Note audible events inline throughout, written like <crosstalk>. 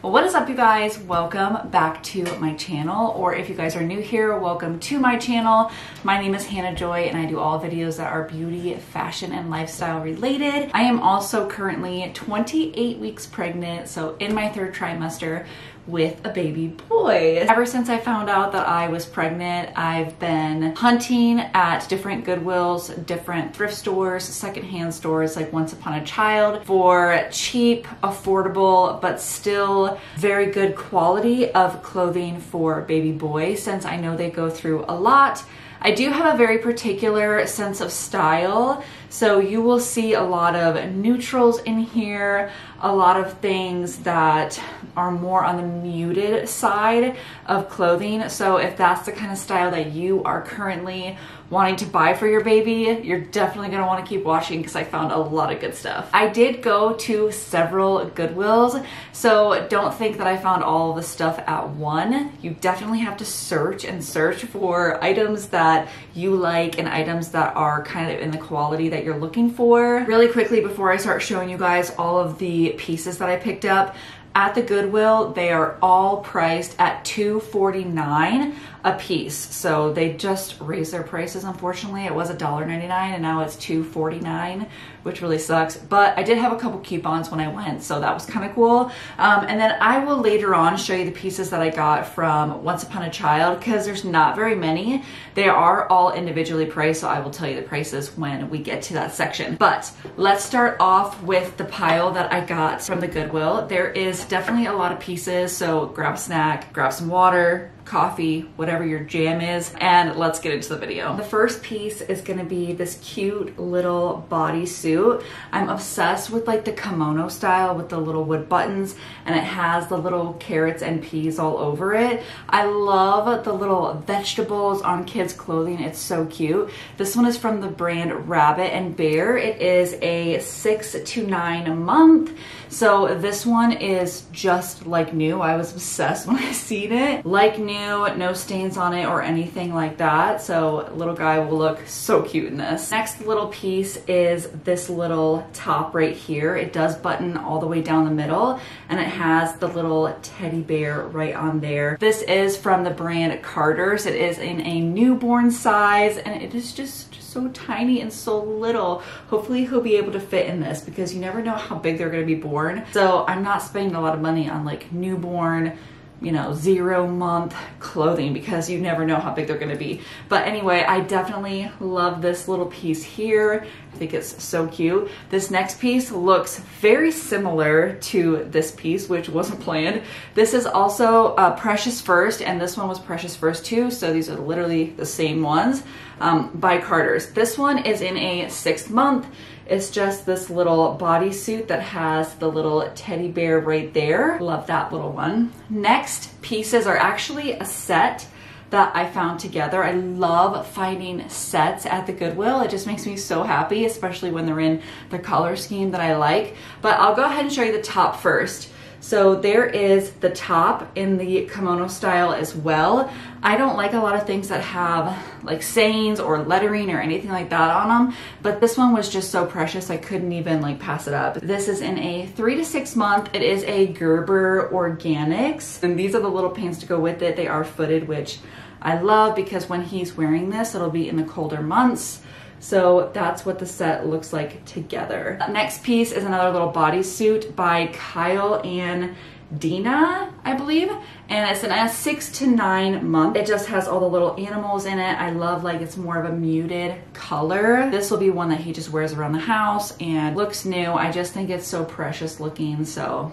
Well, what is up you guys? Welcome back to my channel, or if you guys are new here, welcome to my channel. My name is Hannah Joy and I do all videos that are beauty, fashion, and lifestyle related. I am also currently 28 weeks pregnant, so in my third trimester, with a baby boy. Ever since I found out that I was pregnant, I've been hunting at different Goodwills, different thrift stores, secondhand stores like Once Upon a Child for cheap, affordable, but still very good quality of clothing for baby boy since I know they go through a lot. I do have a very particular sense of style, so you will see a lot of neutrals in here, a lot of things that are more on the muted side of clothing. So if that's the kind of style that you are currently wanting to buy for your baby, you're definitely gonna wanna keep watching because I found a lot of good stuff. I did go to several Goodwills, so don't think that I found all the stuff at one. You definitely have to search and search for items that you like and items that are kind of in the quality that you're looking for. Really quickly before I start showing you guys all of the pieces that I picked up, at the Goodwill, they are all priced at $2.49 a piece. So they just raised their prices, unfortunately. It was $1.99 and now it's $2.49, which really sucks. But I did have a couple coupons when I went, so that was kind of cool. Um, and then I will later on show you the pieces that I got from Once Upon a Child because there's not very many. They are all individually priced, so I will tell you the prices when we get to that section. But let's start off with the pile that I got from the Goodwill. There is definitely a lot of pieces, so grab a snack, grab some water, coffee, whatever your jam is, and let's get into the video. The first piece is gonna be this cute little bodysuit. I'm obsessed with like the kimono style with the little wood buttons and it has the little carrots and peas all over it. I love the little vegetables on kids clothing. It's so cute. This one is from the brand Rabbit and Bear. It is a six to nine month. So this one is just like new. I was obsessed <laughs> when I seen it. Like new new, no stains on it or anything like that. So little guy will look so cute in this. Next little piece is this little top right here. It does button all the way down the middle and it has the little teddy bear right on there. This is from the brand Carter's. It is in a newborn size and it is just so tiny and so little. Hopefully he'll be able to fit in this because you never know how big they're gonna be born. So I'm not spending a lot of money on like newborn you know, zero month clothing because you never know how big they're gonna be. But anyway, I definitely love this little piece here. I think it's so cute. This next piece looks very similar to this piece, which wasn't planned. This is also uh, Precious First, and this one was Precious First too, so these are literally the same ones um, by Carter's. This one is in a six month. It's just this little bodysuit that has the little teddy bear right there. Love that little one. Next pieces are actually a set that I found together. I love finding sets at the Goodwill. It just makes me so happy, especially when they're in the color scheme that I like. But I'll go ahead and show you the top first. So there is the top in the kimono style as well. I don't like a lot of things that have like sayings or lettering or anything like that on them, but this one was just so precious I couldn't even like pass it up. This is in a three to six month. It is a Gerber Organics, and these are the little pants to go with it. They are footed, which I love because when he's wearing this, it'll be in the colder months. So that's what the set looks like together. Next piece is another little bodysuit by Kyle and Deena, I believe. And it's a six to nine month. It just has all the little animals in it. I love like it's more of a muted color. This will be one that he just wears around the house and looks new. I just think it's so precious looking. So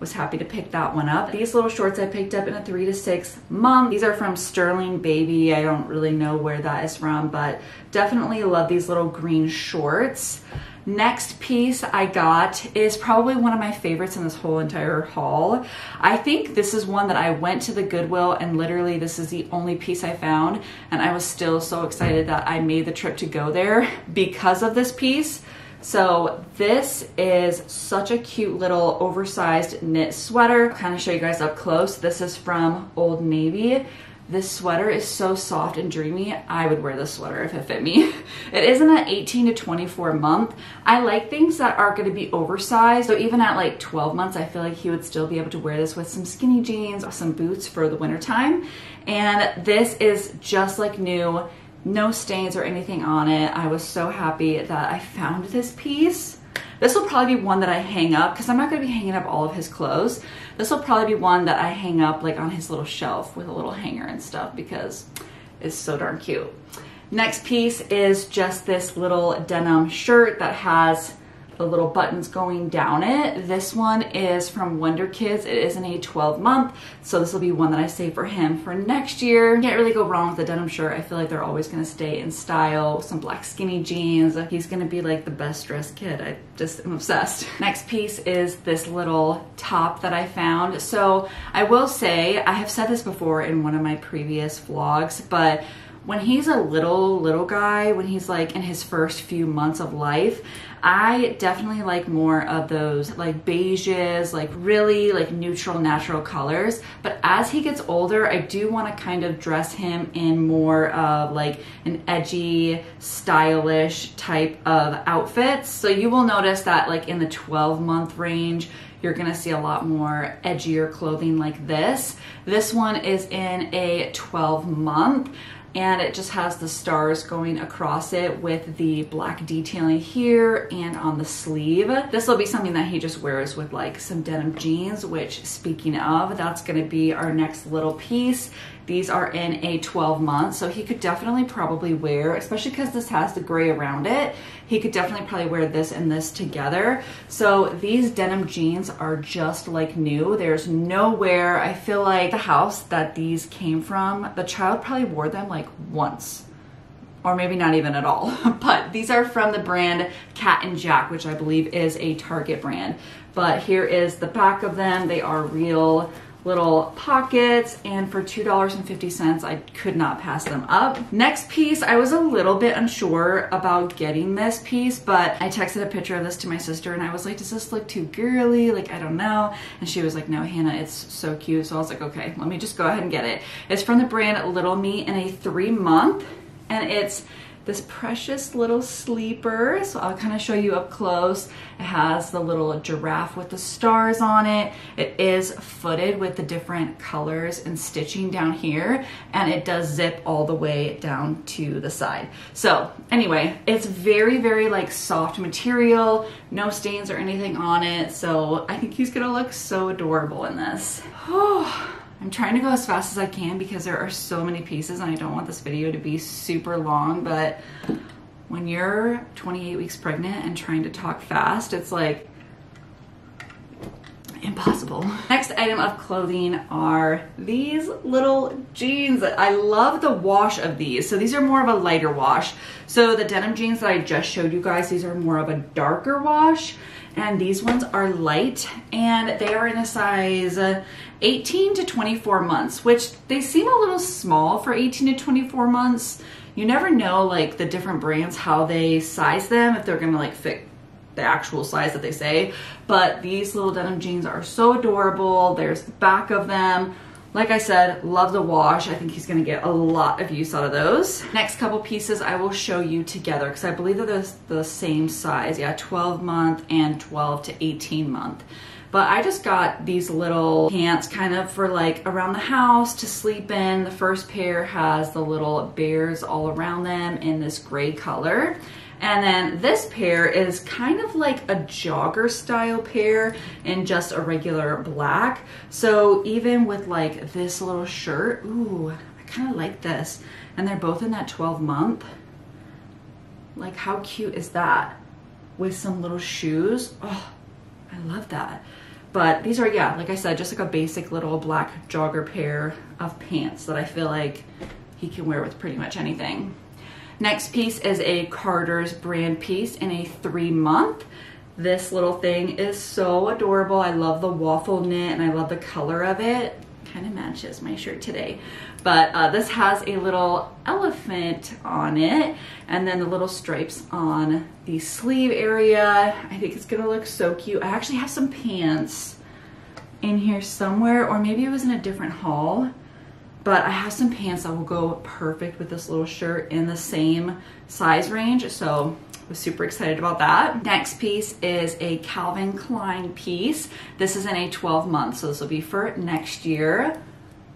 was happy to pick that one up. These little shorts I picked up in a three to six month. These are from Sterling Baby. I don't really know where that is from, but definitely love these little green shorts. Next piece I got is probably one of my favorites in this whole entire haul. I think this is one that I went to the Goodwill and literally this is the only piece I found and I was still so excited that I made the trip to go there because of this piece. So this is such a cute little oversized knit sweater. I'll kind of show you guys up close. This is from Old Navy. this sweater is so soft and dreamy. I would wear this sweater if it fit me. <laughs> It isn't an 18 to 24 month. I like things that aren't gonna be oversized. So even at like 12 months, I feel like he would still be able to wear this with some skinny jeans or some boots for the winter time. And this is just like new, no stains or anything on it. I was so happy that I found this piece. This will probably be one that I hang up because I'm not going to be hanging up all of his clothes. This will probably be one that I hang up like on his little shelf with a little hanger and stuff because it's so darn cute. Next piece is just this little denim shirt that has the little buttons going down it. This one is from Wonder Kids. It is in a 12 month, so this will be one that I save for him for next year. Can't really go wrong with a denim shirt. I feel like they're always gonna stay in style. Some black skinny jeans. He's gonna be like the best dressed kid. I just am obsessed. <laughs> Next piece is this little top that I found. So I will say, I have said this before in one of my previous vlogs, but when he's a little, little guy, when he's like in his first few months of life, I definitely like more of those like beiges, like really like neutral, natural colors. But as he gets older, I do want to kind of dress him in more of like an edgy, stylish type of outfits. So you will notice that like in the 12 month range, you're gonna see a lot more edgier clothing like this. This one is in a 12 month and it just has the stars going across it with the black detailing here and on the sleeve. This will be something that he just wears with like some denim jeans, which speaking of, that's gonna be our next little piece. These are in a 12 month, so he could definitely probably wear, especially because this has the gray around it, he could definitely probably wear this and this together. So these denim jeans are just like new. There's nowhere, I feel like the house that these came from, the child probably wore them like once or maybe not even at all. <laughs> But these are from the brand Cat and Jack, which I believe is a Target brand. But here is the back of them. They are real little pockets and for $2.50 I could not pass them up. Next piece, I was a little bit unsure about getting this piece, but I texted a picture of this to my sister and I was like, does this look too girly? Like, I don't know. And she was like, no, Hannah, it's so cute. So I was like, okay, let me just go ahead and get it. It's from the brand Little Me in a three month and it's this precious little sleeper. So I'll kind of show you up close. It has the little giraffe with the stars on it. It is footed with the different colors and stitching down here. And it does zip all the way down to the side. So anyway, it's very, very like soft material, no stains or anything on it. So I think he's gonna look so adorable in this. Oh. I'm trying to go as fast as I can because there are so many pieces and I don't want this video to be super long, but when you're 28 weeks pregnant and trying to talk fast, it's like impossible. Next item of clothing are these little jeans. I love the wash of these. So these are more of a lighter wash. So the denim jeans that I just showed you guys, these are more of a darker wash and these ones are light and they are in a size uh, 18 to 24 months, which they seem a little small for 18 to 24 months. You never know like the different brands, how they size them, if they're gonna like fit the actual size that they say. But these little denim jeans are so adorable. There's the back of them. Like I said, love the wash. I think he's gonna get a lot of use out of those. Next couple pieces I will show you together because I believe they're the, the same size. Yeah, 12 month and 12 to 18 month. But I just got these little pants kind of for like around the house to sleep in. The first pair has the little bears all around them in this gray color. And then this pair is kind of like a jogger style pair in just a regular black. So even with like this little shirt, ooh, I kind of like this. And they're both in that 12 month. Like how cute is that? With some little shoes. Oh, I love that. But these are, yeah, like I said, just like a basic little black jogger pair of pants that I feel like he can wear with pretty much anything. Next piece is a Carter's brand piece in a three month. This little thing is so adorable. I love the waffle knit and I love the color of it. Kind of matches my shirt today. But uh, this has a little elephant on it and then the little stripes on the sleeve area. I think it's gonna look so cute. I actually have some pants in here somewhere or maybe it was in a different haul. But I have some pants that will go perfect with this little shirt in the same size range. So I was super excited about that. Next piece is a Calvin Klein piece. This is in a 12 month, so this will be for next year.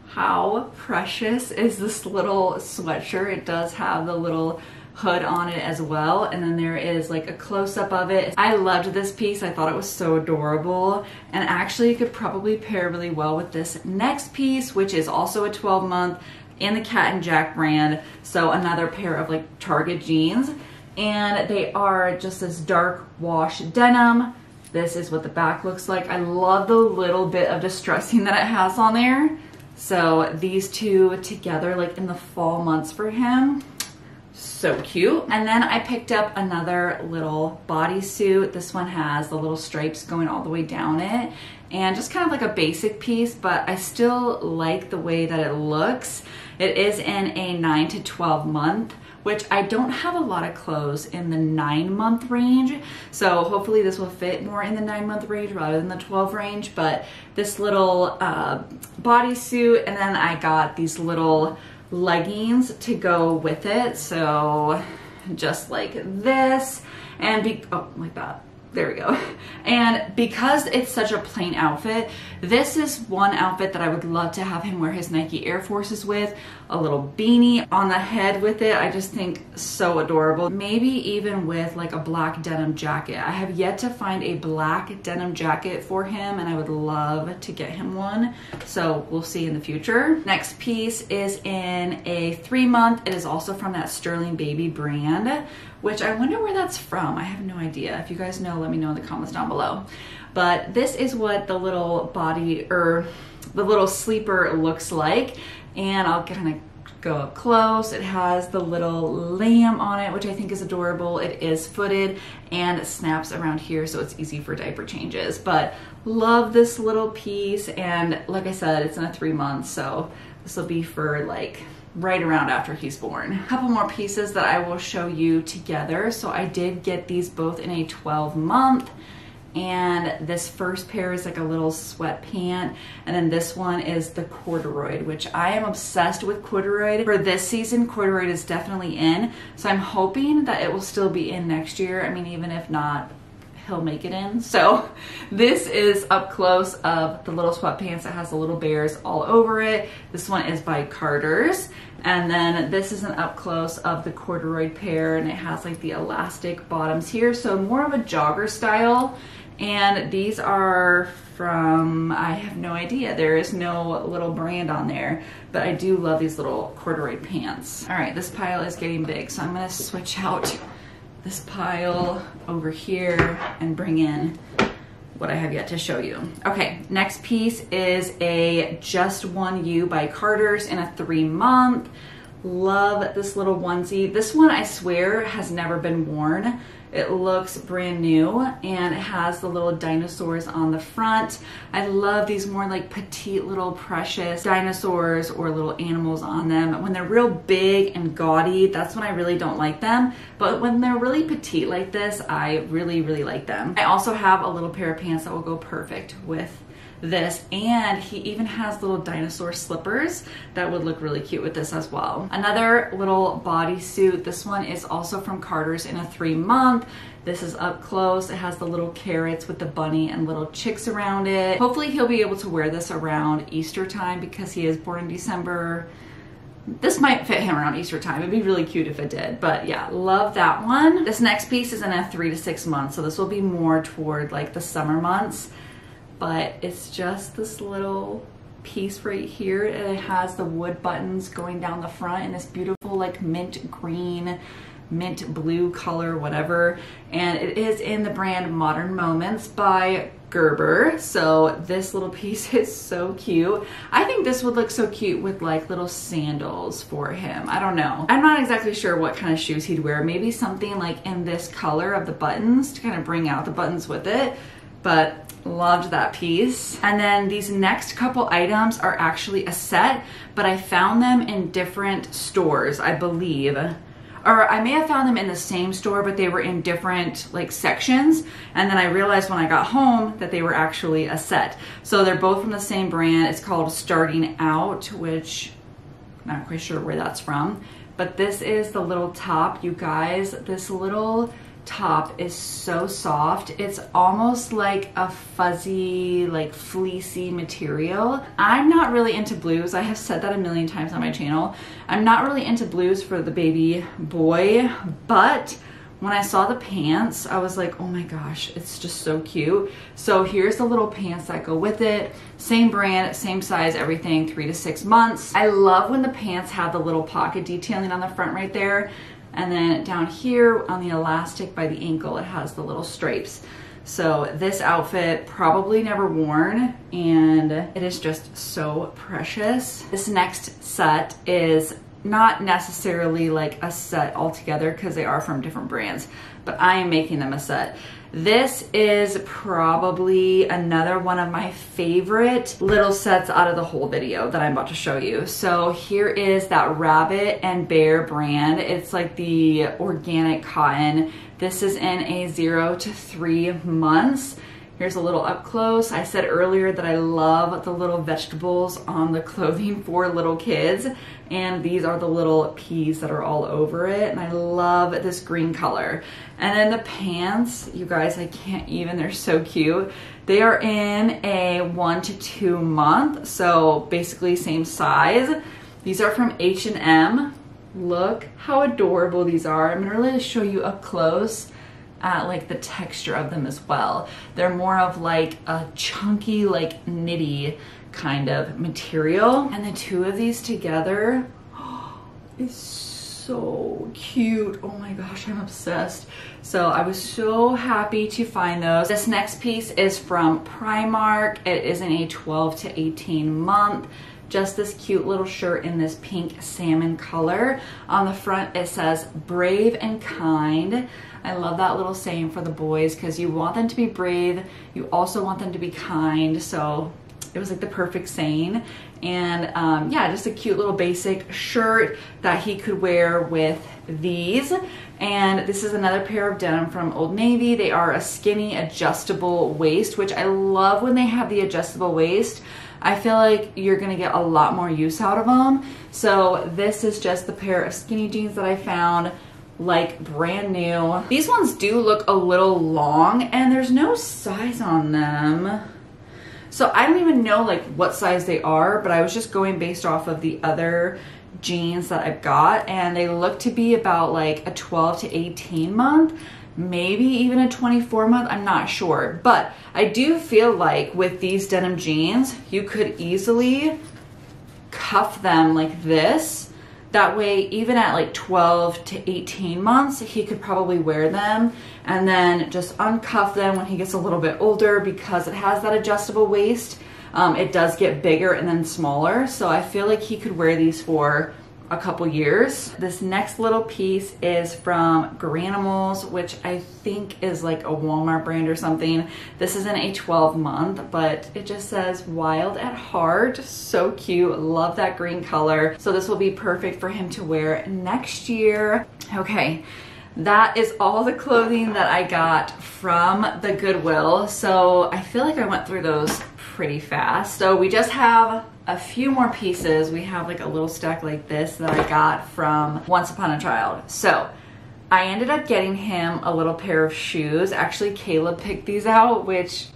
How precious is this little sweatshirt? It does have the little hood on it as well and then there is like a close-up of it. I loved this piece. I thought it was so adorable and actually could probably pair really well with this next piece which is also a 12 month in the cat and jack brand so another pair of like target jeans. And they are just this dark wash denim. This is what the back looks like. I love the little bit of distressing that it has on there. So these two together like in the fall months for him so cute. And then I picked up another little bodysuit. This one has the little stripes going all the way down it and just kind of like a basic piece, but I still like the way that it looks. It is in a 9 to 12 month which I don't have a lot of clothes in the nine month range. So hopefully this will fit more in the nine month range rather than the 12 range. But this little uh, bodysuit and then I got these little leggings to go with it. So just like this and be, oh, like that. There we go. And because it's such a plain outfit, this is one outfit that I would love to have him wear his Nike Air Forces with, a little beanie on the head with it. I just think so adorable. Maybe even with like a black denim jacket. I have yet to find a black denim jacket for him and I would love to get him one. So we'll see in the future. Next piece is in a three month. It is also from that Sterling Baby brand which I wonder where that's from. I have no idea. If you guys know, let me know in the comments down below. But this is what the little body or the little sleeper looks like. And I'll kind of go up close. It has the little lamb on it, which I think is adorable. It is footed and snaps around here, so it's easy for diaper changes. But love this little piece. And like I said, it's in a three months, so this will be for like right around after he's born. A couple more pieces that I will show you together. So I did get these both in a 12 month and this first pair is like a little sweat pant and then this one is the corduroy which I am obsessed with corduroy for this season corduroy is definitely in so I'm hoping that it will still be in next year I mean even if not he'll make it in. So this is up close of the little sweatpants that has the little bears all over it. This one is by Carter's. And then this is an up close of the corduroy pair and it has like the elastic bottoms here. So more of a jogger style. And these are from, I have no idea. There is no little brand on there, but I do love these little corduroy pants. All right, this pile is getting big, so I'm gonna switch out <laughs> this pile over here and bring in what I have yet to show you. Okay, next piece is a Just One You by Carter's in a three month. Love this little onesie. This one I swear has never been worn. It looks brand new and it has the little dinosaurs on the front. I love these more like petite little precious dinosaurs or little animals on them. When they're real big and gaudy, that's when I really don't like them. But when they're really petite like this, I really, really like them. I also have a little pair of pants that will go perfect with this and he even has little dinosaur slippers that would look really cute with this as well. Another little bodysuit. This one is also from Carter's in a three month. This is up close. It has the little carrots with the bunny and little chicks around it. Hopefully he'll be able to wear this around Easter time because he is born in December this might fit him around Easter time. It'd be really cute if it did. But yeah, love that one. This next piece is in a three to six months. So this will be more toward like the summer months but it's just this little piece right here and it has the wood buttons going down the front in this beautiful like mint green mint blue color whatever. And it is in the brand modern moments by gerber so this little <laughs> piece is so cute. I think this would look so cute with like little sandals for him. I don't know. I'm not exactly sure what kind of shoes he'd wear. Maybe something like in this color of the buttons to kind of bring out the buttons with it but Loved that piece. And then these next couple items are actually a set, but I found them in different stores, I believe. Or I may have found them in the same store, but they were in different like sections. And then I realized when I got home that they were actually a set. So they're both from the same brand. It's called Starting Out, which I'm Not quite sure where that's from. But this is the little top, you guys. This little top is so soft. It's almost like a fuzzy, like fleecy material. I'm not really into blues. I have said that a million times on my channel. I'm not really into blues for the baby boy, but when I saw the pants, I was like, oh my gosh, it's just so cute. So here's the little pants that go with it. Same brand, same size, everything, three to six months. I love when the pants have the little pocket detailing on the front right there. And then down here on the elastic by the ankle, it has the little stripes. So this outfit probably never worn and it is just so precious. This next set is not necessarily like a set altogether because they are from different brands, but I am making them a set. This is probably another one of my favorite little sets out of the whole video that I'm about to show you. So here is that Rabbit and Bear brand. It's like the organic cotton. This is in a zero to three months. Here's a little up close. I said earlier that I love the little vegetables on the <laughs> clothing for little kids. And these are the little peas that are all over it. And I love this green color. And then the pants, you guys, I can't even, they're so cute. They are in a one to two month. So basically same size. These are from H&M. Look how adorable these are. I'm gonna really show you up close like the texture of them as well. They're more of like a chunky, like knitty kind of material. And the two of these together <gasps> is so cute. Oh my gosh, I'm obsessed. So I was so happy to find those. This next piece is from Primark. It is in a 12 to 18 month just this cute little shirt in this pink salmon color. On the front it says brave and kind. I love that little saying for the boys because you want them to be brave, you also want them to be kind. So it was like the perfect saying. And um, yeah, just a cute little basic shirt that he could wear with these. And this is another pair of denim from Old Navy. They are a skinny adjustable waist, which I love when they have the adjustable waist. I feel like you're gonna get a lot more use out of them. So this is just the pair of skinny jeans that I found like brand new. These ones do look a little long and there's no size on them. So I don't even know like what size they are, but I was just going based off of the other jeans that I've got and they look to be about like a 12 to 18 month maybe even a 24 month, I'm not sure. But I do feel like with these denim jeans, you could easily cuff them like this. That way, even at like 12 to 18 months, he could probably wear them and then just uncuff them when he gets a little bit older because it has that adjustable waist. Um, it does get bigger and then smaller. So I feel like he could wear these for a couple years. This next little piece is from Garanimals, which I think is like a Walmart brand or something. This is in a 12 month, but it just says wild at heart. So cute, love that green color. So this will be perfect for him to wear next year. Okay, that is all the clothing that I got from the Goodwill. So I feel like I went through those pretty fast. So we just have a few more pieces. We have like a little stack like this that I got from Once Upon a Child. So I ended up getting him a little pair of shoes. Actually, Caleb picked these out, which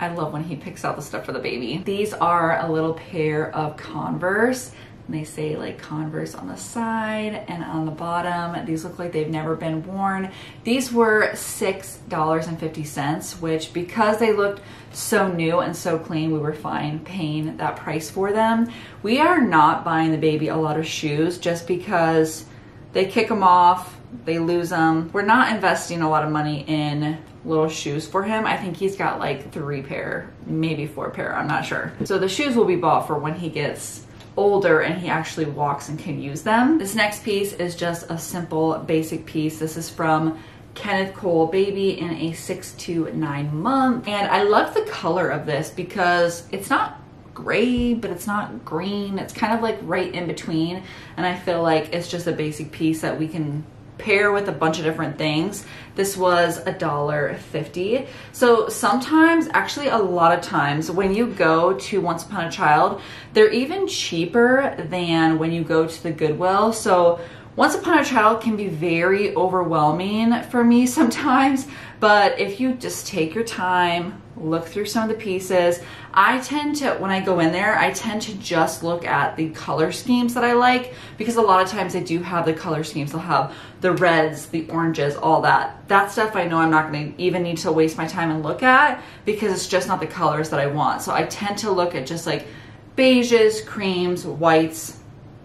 I love when he picks out the stuff for the baby. These are a little pair of Converse. And they say like Converse on the side and on the bottom. These look like they've never been worn. These were $6.50, which because they looked so new and so clean, we were fine paying that price for them. We are not buying the baby a lot of shoes just because they kick them off, they lose them. We're not investing a lot of money in little shoes for him. I think he's got like three pair, maybe four pair, I'm not sure. So the shoes will be bought for when he gets older and he actually walks and can use them. This next piece is just a simple basic piece. This is from Kenneth Cole Baby in a six to nine month. And I love the color of this because it's not gray, but it's not green. It's kind of like right in between. And I feel like it's just a basic piece that we can pair with a bunch of different things. This was a dollar fifty. So sometimes, actually a lot of times, when you go to Once Upon a Child, they're even cheaper than when you go to the Goodwill. So once Upon a Child can be very overwhelming for me <laughs> sometimes, but if you just take your time, look through some of the pieces, I tend to, when I go in there, I tend to just look at the color schemes that I like because a lot of times they do have the color schemes. They'll have the reds, the oranges, all that. That stuff I know I'm not gonna even need to waste my time and look at because it's just not the colors that I want. So I tend to look at just like beiges, creams, whites,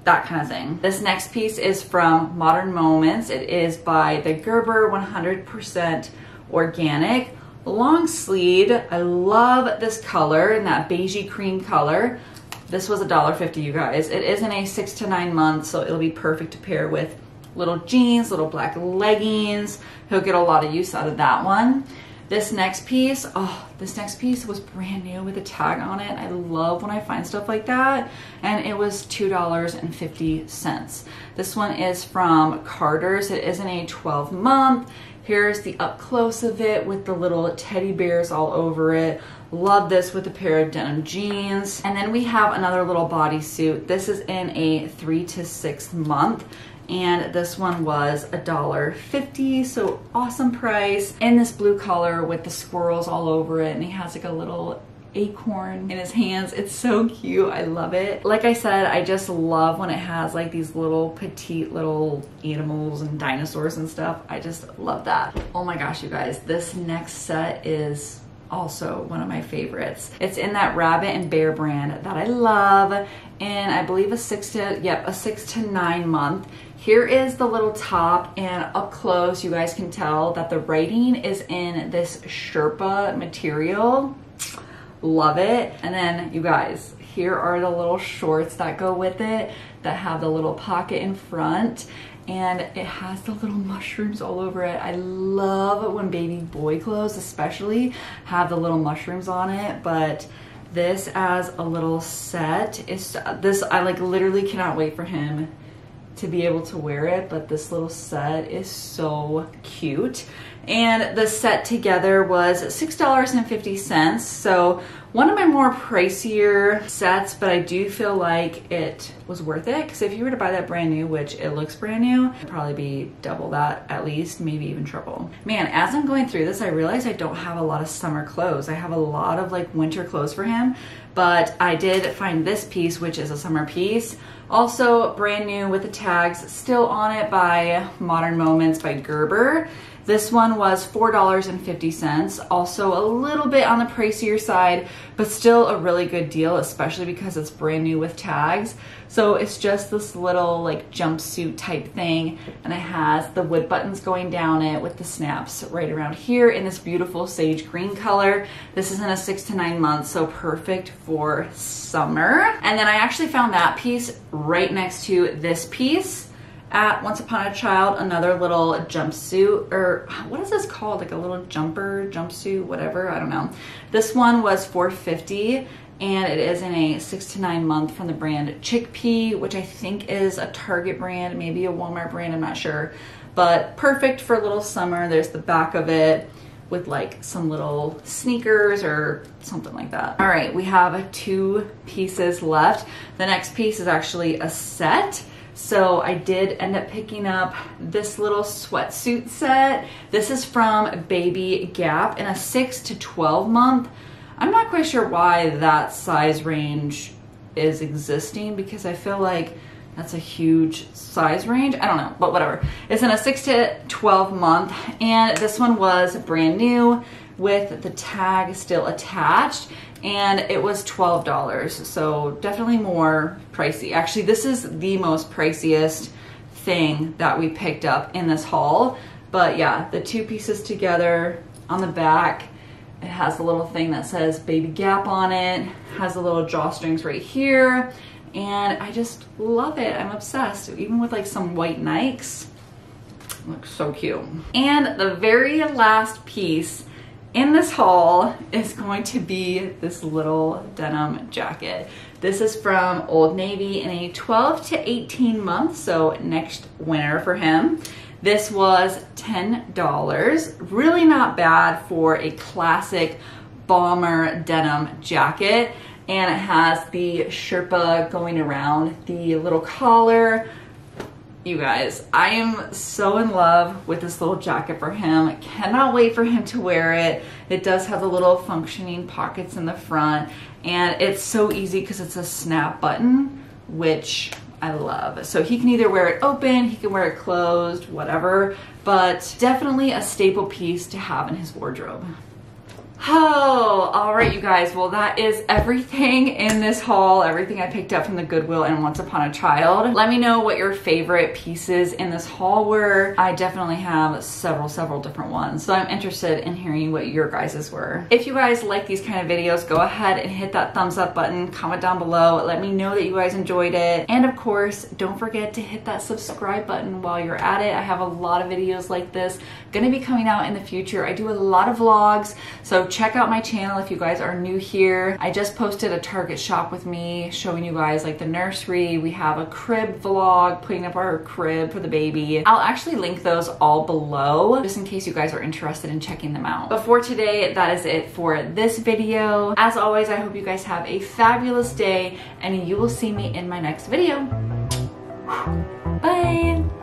that kind of thing. This next piece is from Modern Moments. It is by the Gerber 100% organic long sleeve. I love this color in that beigey cream color. This was $1.50 you guys. It is in a six to nine months, so it'll be perfect to pair with little jeans, little black leggings. He'll get a lot of use out of that one. This next piece, oh, this next piece was brand new with a tag on it. I love when I find stuff like that. And it was $2.50. This one is from Carter's. It is in a 12 month. Here's the up close of it with the little teddy bears all over it. Love this with a pair of denim jeans. And then we have another little bodysuit. This is in a three to six month and this one was a dollar fifty so awesome price in this blue color with the squirrels all over it and he has like a little acorn in his hands. It's so cute. I love it. Like I said, I just love when it has like these little petite little animals and dinosaurs and stuff. I just love that. Oh my gosh, you guys, this next set is also one of my favorites. It's in that rabbit and bear brand that I love and I believe a six to, yep, a six to nine month. Here is the little top and up close you guys can tell that the writing is in this Sherpa material. Love it. And then you guys, here are the little shorts that go with it that have the little pocket in front and it has the little mushrooms all over it. I love when baby boy clothes especially have the little mushrooms on it, but this as a little set is this I like literally cannot wait for him to be able to wear it, but this little set is so cute. And the set together was $6.50. So one of my more pricier sets, but I do feel like it was worth it. Because if you were to buy that brand new, which it looks brand new, it'd probably be double that at least, maybe even triple. Man, as I'm going through this, I realize I don't have a lot of summer clothes. I have a lot of like winter clothes for him, but I did find this piece, which is a summer piece. Also brand new with the tags still on it by Modern Moments by Gerber. This one was $4.50, also a little bit on the pricier side, but still a really good deal, especially because it's brand new with tags. So it's just this little like jumpsuit type thing, and it has the wood buttons going down it with the snaps right around here in this beautiful sage green color. This is in a six to nine months, so perfect for summer. And then I actually found that piece right next to this piece at Once Upon a Child another little jumpsuit, or what is this called? Like a little jumper, jumpsuit, whatever, I don't know. This one was 450 and it is in a six to nine month from the brand Chickpea, which I think is a Target brand, maybe a Walmart brand, I'm not sure. But perfect for a little summer. There's the back of it with like some little sneakers or something like that. All right, we have two pieces left. The next piece is actually a set. So I did end up picking up this little sweatsuit set. This is from Baby Gap in a 6 to 12 month. I'm not quite sure why that size range is existing because I feel like that's a huge size range. I don't know, but whatever. It's in a 6 to 12 month and this one was brand new with the tag still attached and it was $12 so definitely more pricey actually this is the most priciest thing that we picked up in this haul but yeah the two pieces together on the back it has a little thing that says baby gap on it has the little drawstrings right here and I just love it I'm obsessed even with like some white Nikes looks so cute and the very last piece in this haul is going to be this little denim jacket. This is from Old Navy in a 12 to 18 months, so next winter for him. This was $10. Really not bad for a classic bomber denim jacket. And it has the Sherpa going around the little collar. You guys, I am so in love with this little jacket for him. Cannot wait for him to wear it. It does have the little functioning pockets in the front and it's so easy because it's a snap button, which I love. So he can either wear it open, he can wear it closed, whatever, but definitely a staple piece to have in his wardrobe. Oh, all right, you guys. Well, that is everything in this haul, everything I picked up from the Goodwill and Once Upon a Child. Let me know what your favorite pieces in this haul were. I definitely have several, several different ones. So I'm interested in hearing what your guys's were. If you guys like these kind of videos, go ahead and hit that thumbs up button, comment down below. Let me know that you guys enjoyed it. And of course, don't forget to hit that subscribe button while you're at it. I have a lot of videos like this gonna be coming out in the future. I do a lot of vlogs, so check out my channel if you guys are new here. I just posted a Target shop with me showing you guys like the nursery. We have a crib vlog, putting up our crib for the baby. I'll actually link those all below just in case you guys are interested in checking them out. But for today, that is it for this video. As always, I hope you guys have a fabulous day and you will see me in my next video. Bye.